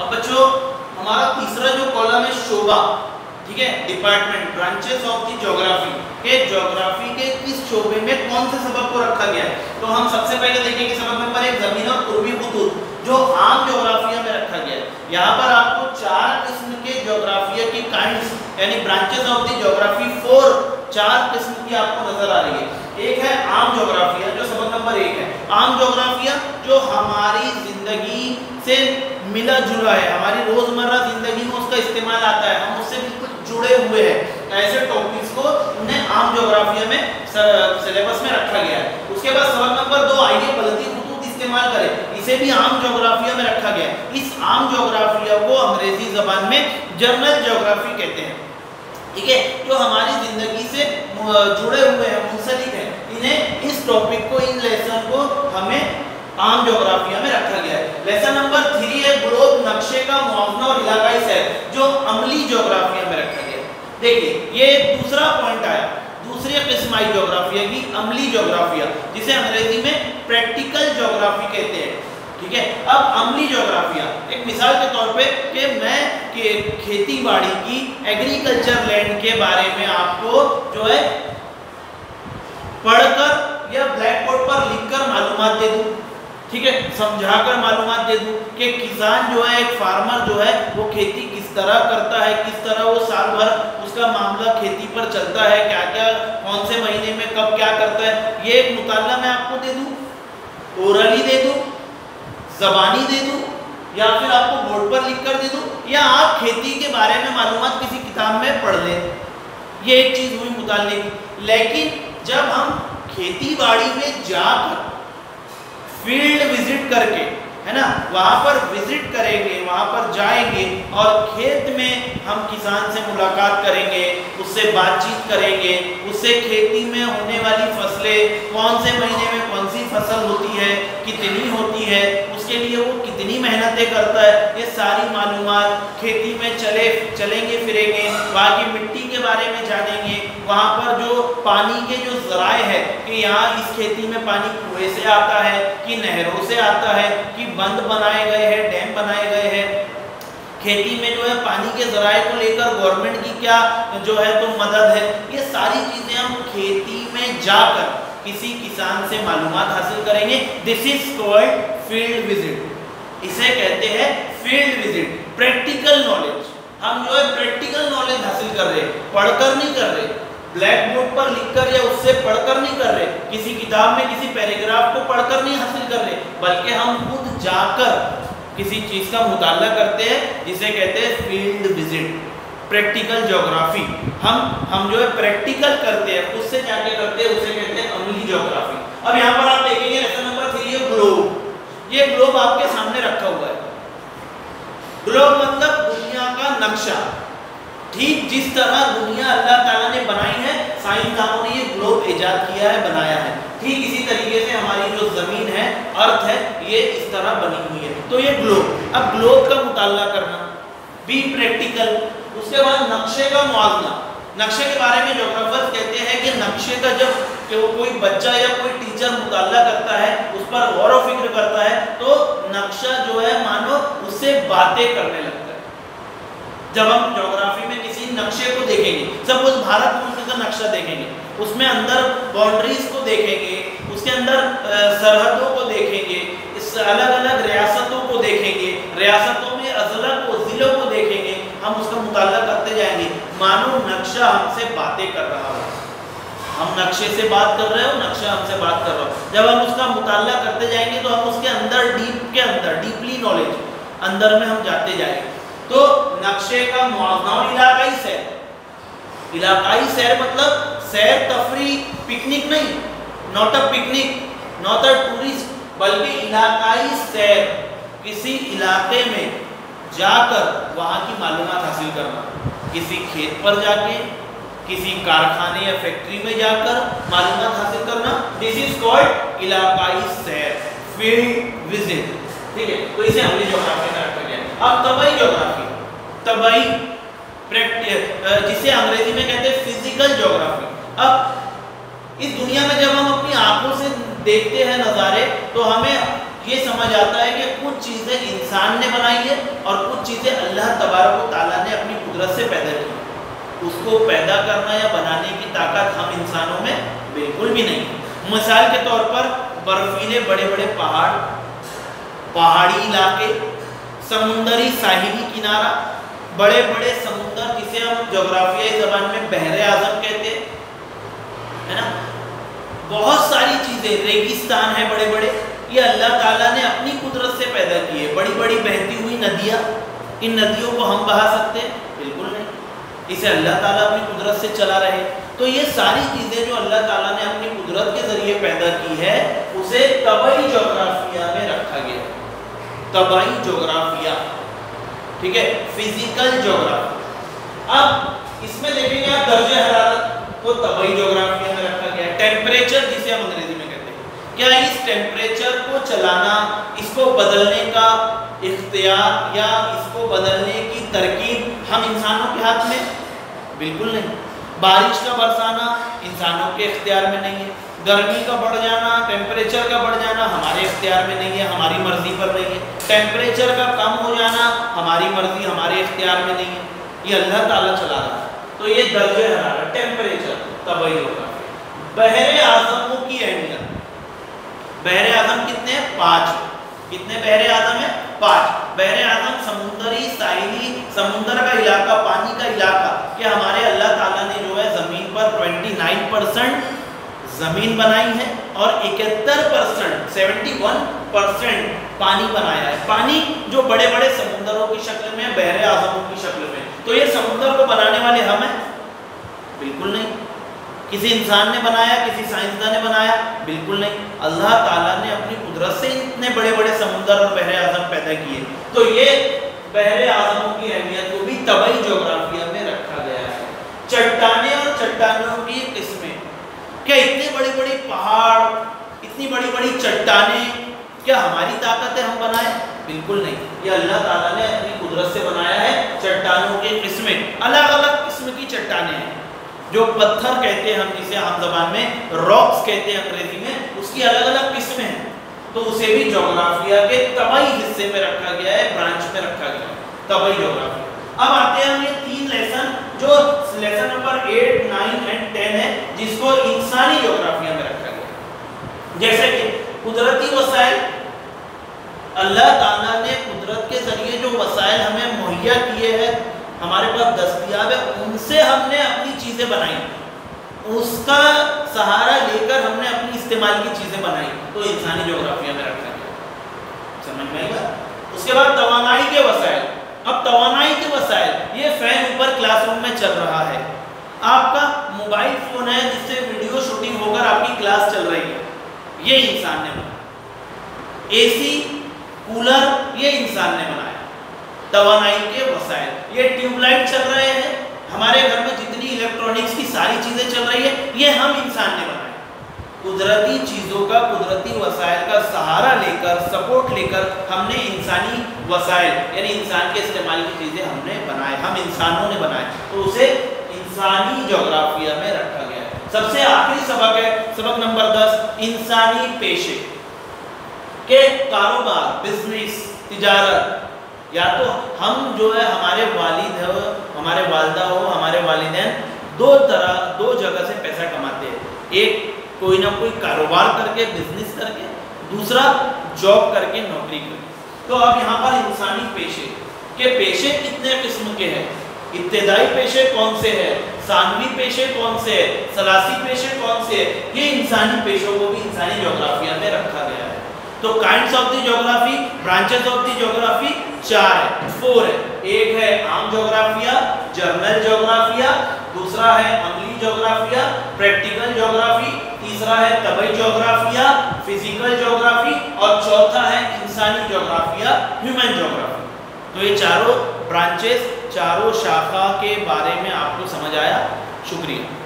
अब बच्चों, हमारा तीसरा जो कॉलम है शोभा, ठीक है? Department branches of the geography के ज्योग्राफी के किस शोबे में कौन से सबक को रखा गया है? तो हम सबसे पहले देखेंगे सबक नंबर एक, ज़मीन और पूर्वी खतूत जो आम ज्योग्राफिया में रखा गया है। यहाँ पर आपको चार किस्म के ज्योग्राफिया की काइंड्स यानी branches of the geography four चार किस्म की आपको नज़र आ रही है। एक है आम ज्योग्राफिया जो सबक नंबर एक है। आम ज्योग्राफिया जो हमारी ज़िंदगी से मिला जुला है। हमारी रोज़मर्रा ज़िंदगी में उसका इस्तेमाल आता है। हम उससे बिल्कुल जुड़े हुए हैं। ऐसे टॉपिक्स को उन्हें आम ज्योग्राफिया में सिलेबस में रखा गया है। उसके बाद सवाल नंबर दो, आइए बलती इस्तेमाल करें। इसे भी आम जोग्राफिया में रखा गया है। इस आम जोग्राफिया को अंग्रेज़ी जबान में जर्नल जोग्राफी कहते हैं। ठीक है? जो हमारी ज़िंदगी से जुड़े हुए हैं, मुंसलिक हैं, इन्हें इस टॉपिक को, इन लेसन को हमें आम ज्योग्राफिया में रखा गया है। लेसन नंबर थ्री है ग्लोब नक्शे का मुआवजा और इलाकाई सैर जो अमली ज्योग्राफिया में रखा गया देखिए, ये दूसरा पॉइंट आया। दूसरी किस्म आई ज्योग्राफिया की अमली ज्योग्राफिया जिसे अंग्रेज़ी में प्रैक्टिकल ज्योग्राफी कहते हैं। ठीक है? अब अमली ज्योग्राफिया एक मिसाल के तौर पे कि मैं के खेती बाड़ी की एग्रीकल्चर लैंड के बारे में आपको जो है पढ़कर या ब्लैक बोर्ड पर लिखकर मालूम दे दूँ। ठीक है, समझाकर मालूम दे दूँ कि किसान जो है, एक फार्मर जो है, वो खेती किस तरह करता है, किस तरह वो साल भर उसका मामला खेती पर चलता है क्या क्या कौन से महीने में कब क्या करता है, ये एक मुताला मैं आपको दे दूँ ओरली दे दूँ, जबानी दे दूँ, या फिर आपको बोर्ड पर लिख कर दे दूँ, या आप खेती के बारे में मालूम किसी किताब में पढ़ लें। ये एक चीज़ हुई मुताले लेकिन जब हम खेती बाड़ी में जाकर फ़ील्ड विज़िट करके है ना? वहाँ पर विज़िट करेंगे, वहाँ पर जाएँगे और खेत में हम किसान से मुलाकात करेंगे, उससे बातचीत करेंगे, उससे खेती में होने वाली फ़सलें, कौन से महीने में कौन सी फ़सल होती है, कितनी होती है, उसके लिए वो कितनी मेहनतें करता है, ये सारी मालूम खेती में चले, चलेंगे, फिरेंगे, वहाँ की मिट्टी के बारे में जानेंगे, वहाँ पर जो पानी के जो जराए है कि यहाँ इस खेती में पानी कुएँ से आता है, कि नहरों से आता है, कि बंद बनाए गए हैं, डैम बनाए गए हैं। खेती में जो है, पानी के जराए को लेकर गवर्नमेंट की क्या जो है तो मदद है? ये सारी चीज़ें हम खेती में जाकर किसी किसान से मालूम हासिल करेंगे। This is called field visit इसे कहते हैं फ़ील्ड विज़िट प्रैक्टिकल नॉलेज हम जो है प्रैक्टिकल नॉलेज हासिल कर रहे हैं, पढ़कर नहीं कर रहे। ब्लैक बोर्ड पर लिखकर या उससे पढ़कर नहीं कर रहे, किसी किताब में किसी पैराग्राफ को पढ़कर नहीं हासिल कर रहे, बल्कि हम खुद जाकर किसी चीज़ का मुताला करते हैं, जिसे कहते हैं फ़ील्ड विज़िट, प्रैक्टिकल ज्योग्राफी। हम हम जो है प्रैक्टिकल करते हैं उससे क्या करते हैं, उसे कहते हैं अमली ज्योग्राफी। अब यहाँ पर आप देखेंगे लेसन नंबर थ्री है ग्लोब ये ग्लोब आपके सामने रखा हुआ है। ग्लोब मतलब दुनिया का नक्शा। ठीक जिस तरह दुनिया अल्लाह ताला ने बनाई है, साइंसदानों ने ये ग्लोब इजाद किया है, बनाया है। ठीक इसी तरीके से हमारी जो ज़मीन है अर्थ है, ये इस तरह बनी हुई है। तो ये ग्लोब अब ग्लोब का मुताला करना बी प्रैक्टिकल उसके बाद नक्शे का मुआवजा। नक्शे के बारे में जोग्राफर्स कहते हैं कि नक्शे का जब वो कोई बच्चा या कोई टीचर मुताला करता है, उस पर गौर फ़िक्र करता है तो नक्शा जो है, मानो उससे बातें करने लगता है। जब हम ज्योग्राफी में किसी नक्शे को देखेंगे। सपोज़ भारत मुल्क का नक्शा देखेंगे। उसमें अंदर बाउंड्रीज को देखेंगे, उसके अंदर सरहदों को देखेंगे, इस अलग अलग रियासतों को देखेंगे, रियासतों में अजला को, ज़िलों को देखेंगे, हम उसका मुताला करते जाएँगे। मानो नक्शा हमसे बातें कर रहा हो। हम नक्शे से बात कर रहे हो, नक्शा हमसे बात कर रहा हो। जब हम उसका मुताला करते जाएँगे तो हम उसके अंदर डीप के अंदर डीपली नॉलेज अंदर में हम जाते जाएँगे। तो नक्शे का मुआवजा और इलाकाई सैर। इलाकाई सैर मतलब सैर, तफरी, पिकनिक नहीं not a picnic not a tourist बल्कि इलाकाई सैर। किसी इलाके में जाकर वहाँ की मालूम हासिल करना। किसी खेत पर जाके, किसी कारखाने या फैक्ट्री में जाकर मालूम हासिल करना। दिस इज़ कॉल्ड इलाकाई सैर। फ़ील्ड विज़िट ठीक है? तो इसे हमने में रखा गया अब तबाई ज्योग्राफी तबाई जिसे अंग्रेज़ी में कहते हैं फ़िज़िकल ज्योग्राफी अब, इस दुनिया में जब हम अपनी आँखों से देखते हैं नज़ारे तो हमें ये समझ आता है कि कुछ चीज़ें इंसान ने बनाई है और कुछ चीज़ें अल्लाह तबारक ताला ने अपनी कुदरत से पैदा की। उसको पैदा करना या बनाने की ताकत हम इंसानों में बिल्कुल भी नहीं मिसाल के तौर पर बर्फीले बड़े बड़े पहाड़, पहाड़ी इलाके समुंदरी साहिली किनारा बड़े बड़े समुद्र जिसे हम जोग्राफियाई जबान में बहरे आज़म कहते हैं, है ना? बहुत सारी चीज़ें, रेगिस्तान है बड़े बड़े ये अल्लाह ताला ने अपनी कुदरत से पैदा की है बड़ी बड़ी बहती हुई नदियाँ, इन नदियों को हम बहा सकते हैं? बिल्कुल नहीं। इसे अल्लाह ताला अपनी कुदरत से चला रहे तो ये सारी चीज़ें जो अल्लाह ताला ने अपनी कुदरत के ज़रिए पैदा की है, उसे तबई जोग्राफिया में रखा गया तबाई जोग्राफिया ठीक है? फ़िज़िकल जोग्राफी अब इसमें देखेंगे आप दर्जे हरारत तो तबई जोग्राफिया में रखा गया टेम्परेचर जिसे हम अंग्रेज़ी में कहते हैं। क्या इस टेम्परेचर को चलाना, इसको बदलने का इख्तियार या इसको बदलने की तरकीब हम इंसानों के हाथ में? बिल्कुल नहीं। बारिश का बरसाना इंसानों के इख्तियार में नहीं है। गर्मी का बढ़ जाना टेम्परेचर का बढ़ जाना हमारे इख्तियार में नहीं है, हमारी मर्ज़ी पर नहीं है। टेम्परेचर का कम हो जाना हमारी मर्ज़ी, हमारे इख्तियार में नहीं है। ये अल्लाह ताला चला रहा है। तो ये दर्ज हरारत टेम्परेचर तबई होगा बहरे आजमों की अहमियत। बहरे आज़म कितने? पाँच। कितने बहरे आज़म है? पाँच। बहरे आज़म समुद्री साहिली समुद्र का इलाका, पानी का इलाका कि हमारे अल्लाह ताला ने जो है ज़मीन पर 29 परसेंट ज़मीन बनाई है और इकहत्तर परसेंट सेवेंटी परसेंट पानी बनाया है। पानी जो बड़े बड़े समुद्रों की शक्ल में बहरे आजमों की शक्ल में तो ये समुद्र को बनाने वाले हम हैं? बिल्कुल नहीं। किसी इंसान ने बनाया, किसी साइंसदान ने बनाया? बिल्कुल नहीं। अल्लाह ताला ने अपनी कुदरत से इतने बड़े बड़े समुद्र और बहरे आज़म पैदा किए। तो ये बहरे आजमों की अहमियत को भी तबई जोग्राफिया में रखा गया है। चट्टाने चट्टानों की किस्में। क्या इतने बड़े बड़े पहाड़, इतनी बड़ी बड़ी चट्टाने, क्या हमारी ताकत है हम बनाए? बिल्कुल नहीं। ये अल्लाह ताला ने अपनी कुदरत से बनाया है चट्टानों की किस्में। अलग अलग किस्म की चट्टाने हैं। जो पत्थर कहते हैं हम जिसे आम जबान में रॉक्स कहते हैं अंग्रेज़ी में, उसकी अलग अलग किस्में हैं। तो उसे भी जोग्राफिया के तबाई हिस्से में रखा गया है ब्रांच में रखा गया है। तबाई जोग्राफिया अब आते हैं ये तीन लेसन जो lesson number eight nine and ten है, जिसको इंसानी जोग्राफिया में रखा गया जैसे कि कुदरती वसाइल अल्लाह ताला ने कुदरत के ज़रिए जो वसाइल हमें मुहैया किए हैं, हमारे पास दस्तियाब है, उनसे हमने अपनी चीज़ें बनाई। उसका सहारा लेकर हमने अपनी इस्तेमाल की चीज़ें बनाई तो इंसानी जोग्राफिया में रखा गया। समझ में आएगा उसके बाद तोानाई के वसाइल अब तोानाई के वसाइल ये फ़ैन ऊपर क्लासरूम में चल रहा है। आपका मोबाइल फ़ोन है जिससे वीडियो शूटिंग होकर आपकी क्लास चल रही है। ये इंसान ने बनाया। एसी कूलर ये इंसान ने बनाया। तोानाई के वसाइल ये ट्यूबलाइट चल रहे हैं। हमारे घर में जितनी इलेक्ट्रॉनिक्स की सारी चीज़ें चल रही है, ये हम इंसान ने बनाए। कुदरती चीज़ों का, कुदरती वसाइल का सहारा लेकर सपोर्ट लेकर हमने इंसानी वसाइल यानी इंसान के इस्तेमाल की चीज़ें हमने बनाए, हम इंसानों ने बनाए तो उसे इंसानी जोग्राफिया में रखा गया है। सबसे आखिरी सबक है, सबक नंबर दस, इंसानी पेशे के कारोबार बिज़नेस तिजारत। या तो हम जो है, हमारे वालिद हो, हमारे वालदा हो, हमारे वालिदैन, दो तरह, दो जगह से पैसा कमाते हैं। एक, कोई ना कोई कारोबार करके बिज़नेस करके, दूसरा जॉब करके नौकरी करके तो अब यहाँ पर इंसानी पेशे, के पेशे कितने किस्म के हैं? इब्तदाई पेशे कौन से हैं? सानवी पेशे कौन से हैं? सलासी पेशे कौन से हैं? ये इंसानी पेशों को भी इंसानी जोग्राफिया में रखा गया है। तो kinds of the geography branches of the geography चार है फोर है। एक है आम जोग्राफिया जर्नल जोग्राफिया दूसरा है अमली ज्योग्राफिया प्रैक्टिकल ज्योग्राफी तीसरा है तबई जोग्राफिया फ़िज़िकल जोग्राफी और चौथा है इंसानी जोग्राफिया ह्यूमन जोग्राफी तो ये चारों ब्रांचेस चारों शाखा के बारे में आपको समझ आया। शुक्रिया।